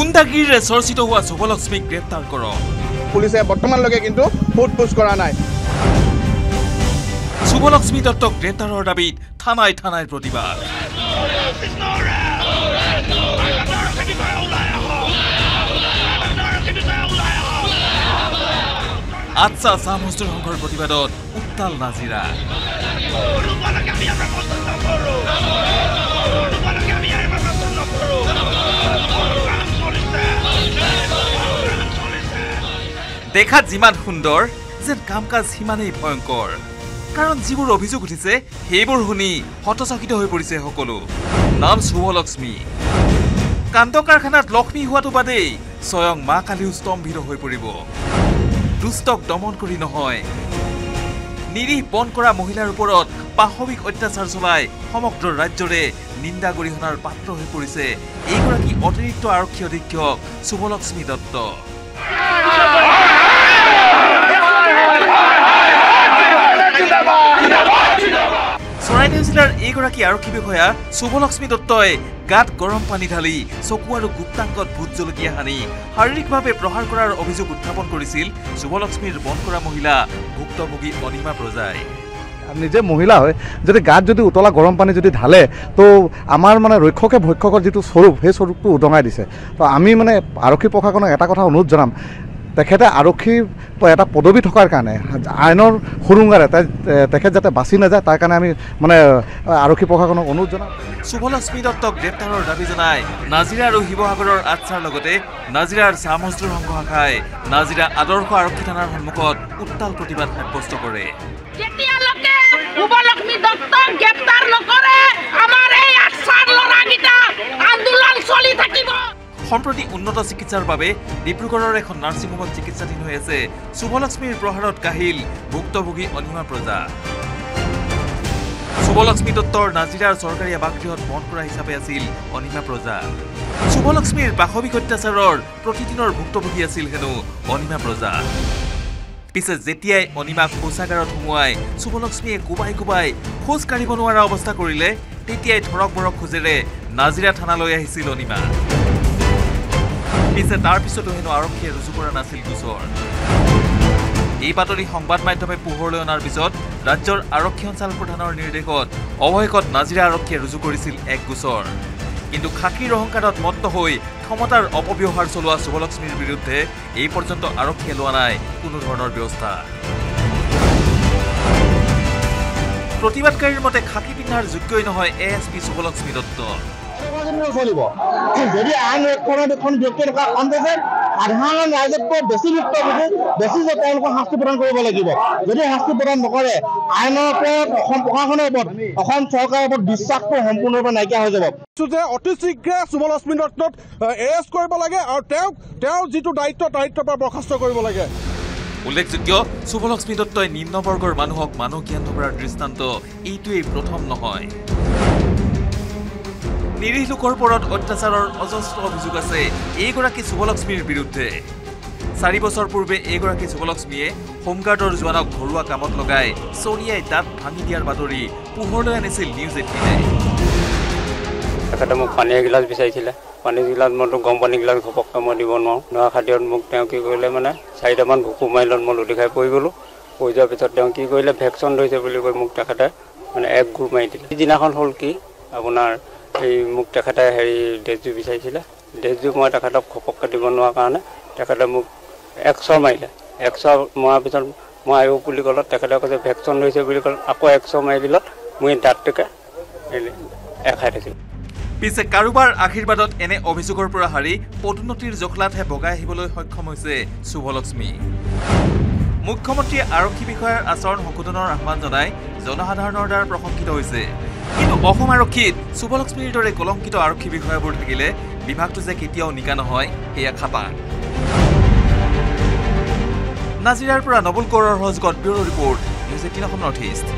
গুণ্ডাগিৰিৰে চৰ্চিত হোৱা শুভলক্ষ্মীক গ্ৰেপ্তাৰ কৰক পুলিচে বৰ্তমানলৈকে কিন্তু সোধ পোছ কৰা নাই। শুভলক্ষ্মী দত্তক গ্ৰেপ্তাৰৰ দাবীত থানাই থানাই প্ৰতিবাদ। আচ্ছা চাহ মজদুৰ সংঘৰ প্ৰতিবাদত উত্তাল নাজিৰা। দেখাত যিমান সুন্দৰ যেন কাম কাজ সিমানেই ভয়ংকৰ। কাৰণ যিবোৰ অভিযোগ উঠিছে সেইবোৰ শুনি হতচকিত হৈ পৰিছে সকলো। নাম শুভলক্ষ্মী। কান্ত কাৰখানাত লক্ষ্মী হোৱাটো বাদেই স্বয়ং মা কালিও স্তম্ভিত হৈ পৰিব। দুষ্টক দমন কৰি নহয়। নিৰীহ বন কৰা মহিলাৰ ওপৰত পাশৱিক অত্যাচাৰ চলাই সমগ্ৰ ৰাজ্যৰে নিন্দা গৰিহণাৰ পাত্ৰ হৈ পৰিছে এইগৰাকী অতিৰিক্ত আৰক্ষী অধীক্ষক শুভলক্ষ্মী দত্ত। চৰাইদেউ জিলাৰ এইগৰাকী আৰক্ষী বিষয়া শুভলক্ষ্মী দত্তই গাত গৰম পানী ঢালি চকু আৰু গুপ্তাংগত ভোট জলকীয়া সানি শাৰীৰিকভাৱে প্ৰহাৰ কৰাৰ অভিযোগ উত্থাপন কৰিছিল শুভলক্ষ্মীৰ বন কৰা মহিলা ভুক্তভোগী অনিমা প্ৰজাই। নিজে মহিলা হয় যদি গাত যদি উতলা গৰম পানী যদি ঢালে তো আমাৰ মানে ৰক্ষকে ভক্ষকৰ যিটো স্বৰূপ সেই স্বৰূপটো উদঙাই দিছে। তো আমি মানে আৰক্ষী প্ৰশাসনক এটা কথা অনুৰোধ জনাম তেখেতে আৰক্ষী এটা পদবী থকাৰ কাৰণে আইনৰ সুৰুঙাৰে তেখেত যাতে বাচি নাযায় তাৰ কাৰণে আমি মানে আৰক্ষী প্ৰশাসনক অনুৰোধ জনাম শুভলক্ষ্মী দত্তক গ্ৰেপ্তাৰৰ দাবী জনাই নাজিৰা আৰু শিৱসাগৰৰ আচ্ছাৰ লগতে নাজিৰাৰ চাহ মজদুৰ সংঘ শাখাই নাজিৰা আদৰ্শ আৰক্ষী থানাৰ সন্মুখত উত্তাল প্ৰতিবাদ সাব্যস্ত কৰে। যেতিয়ালৈকে শুভলক্ষ্মী দত্তক গ্ৰেপ্তাৰ নকৰে আমাৰ এই আচ্ছাৰ ল'ৰাকেইটা আন্দোলন চলি থাকিব সম্প্ৰতি উন্নত চিকিৎসাৰ বাবে ডিব্ৰুগড়ৰ এখন নাৰ্ছিং হোমত চিকিৎসাধীন হৈ আছে শুভলক্ষ্মীৰ প্ৰহাৰত কাহিল ভুক্তভোগী অনিমা প্ৰজা। শুভলক্ষ্মী দত্তৰ নাজিৰাৰ চৰকাৰী আৱাসগৃহত বন্ধ কৰা হিচাপে আছিল অনিমা প্ৰজা। শুভলক্ষ্মীৰ পাশৱিক অত্যাচাৰৰ প্ৰতিদিনৰ ভুক্তভোগী আছিল হেনো অনিমা প্ৰজা। পিছে যেতিয়াই অনিমাক শৌচাগাৰত সোমোৱাই শুভলক্ষ্মীয়ে কোবাই কোবাই খোজ কাঢ়িব নোৱাৰা অৱস্থা কৰিলে তেতিয়াই ধৰক বৰক খোজেৰে নাজিৰা থানালৈ আহিছিল অনিমা। পিছে তাৰ পিছতো হেনো আৰক্ষীয়ে ৰুজু কৰা নাছিল গোচৰ। এই বাতৰি সংবাদ মাধ্যমে পোহৰলৈ অনাৰ পিছত ৰাজ্যৰ আৰক্ষী সঞ্চালকপ্ৰধানৰ নিৰ্দেশত অৱশেষত নাজিৰা আৰক্ষীয়ে ৰুজু কৰিছিল এক গোচৰ। কিন্তু খাকীৰ অহংকাৰত মত্ত হৈ ক্ষমতাৰ অপব্যৱহাৰ চলোৱা শুভলক্ষ্মীৰ বিৰুদ্ধে এই পৰ্যন্ত আৰক্ষীয়ে লোৱা নাই কোনো ধৰণৰ ব্যৱস্থা। প্ৰতিবাদকাৰীৰ মতে খাকী পিন্ধাৰ যোগ্যই নহয় A S P Shubhalakshmi Dutta. চলিব যদি আইন ৰক্ষণত এখন ব্যক্তি থকা সন্দেহে সাধাৰণ ৰাইজতকৈ বেছি ভুক্তভোগী বেছি যে তেওঁলোকক শাস্তি প্ৰদান কৰিব লাগিব। যদি শাস্তি প্ৰদান নকৰে আইনৰ ওপৰত অসম প্ৰশাসনৰ ওপৰত অসম চৰকাৰৰ ওপৰত বিশ্বাসটো সম্পূৰ্ণৰূপে নাইকিয়া হৈ যাব। যে অতি শীঘ্ৰে শুভলক্ষ্মী দত্তক এৰেষ্ট কৰিব লাগে আৰু তেওঁক তেওঁৰ যিটো দায়িত্ব দায়িত্বৰ পৰা বৰ্খাস্ত কৰিব লাগে। উল্লেখযোগ্য শুভলক্ষ্মী দত্তই নিম্ন বৰ্গৰ মানুহক মানুহ জ্ঞান ধৰাৰ দৃষ্টান্ত এইটোৱেই প্ৰথম নহয়। নিৰীহ লোকৰ ওপৰত অত্যাচাৰৰ অজস্ৰ অভিযোগ আছে। এইগৰাকী শুভলক্ষ্মীৰ বিৰুদ্ধে। চাৰি বছৰ পূৰ্বে এইগৰাকী শুভলক্ষ্মীয়ে হোমগাৰ্ডৰ জোৱানক ঘৰুৱা কামত লগাই চৰিয়াই দাঁত ভাঙি দিয়াৰ বাতৰি পোহৰলৈ আনিছিল নিউজ এইটিনে তেখেতে মোক পানী এগিলাচ বিচাৰিছিলে। পানী গিলাচ মইতো গৰম পানী গিলাচ ঘপককৈ মই দিব নোৱাৰোঁ। নোৱাৰা খাতিৰত মোক তেওঁ কি কৰিলে মানে চাৰিটামান ভুকু মাৰিলত মই লুটি খাই পৰি গ'লোঁ। পৰি যোৱাৰ পিছত তেওঁ কি কৰিলে ভেকচন ধৰিছে বুলি কৈ মোক তেখেতে মানে এক গোৰ মাৰি দিলে। পিছদিনাখন হ'ল কি আপোনাৰ এই মোক তেখেতে হেৰি ড্ৰেছযোৰ বিচাৰিছিলে। ড্ৰেছযোৰ মই তেখেতক ঘপককৈ দিব নোৱাৰা কাৰণে তেখেতে মোক একশ মাৰিলে। একশ মৰাৰ পিছত মই আয়ো বুলি ক'লত তেখেতে কৈছে ভেকচন ধৰিছে বুলি ক'লত আকৌ একশ মাৰি দিলত মই দাঁতটোকে এখাই থাকিলোঁ পিছে কাৰোবাৰ আশীৰ্বাদত এনে অভিযোগৰ পৰা সাৰি পদোন্নতিৰ জখলাতহে বগাই আহিবলৈ সক্ষম হৈছে শুভলক্ষ্মী। মুখ্যমন্ত্ৰীয়ে আৰক্ষী বিষয়াৰ আচৰণ সংশোধনৰ আহ্বান জনাই জনসাধাৰণৰ দ্বাৰা প্ৰশংসিত হৈছে। কিন্তু অসম আৰক্ষীত শুভলক্ষ্মীৰ দৰে কলংকিত আৰক্ষী বিষয়াবোৰ থাকিলে বিভাগটো যে কেতিয়াও নিকা নহয় সেয়া খাটাং নাজিৰাৰ পৰা নবুল কৌৰৰ সহযোগত bureau' report news eighteen Assam north east.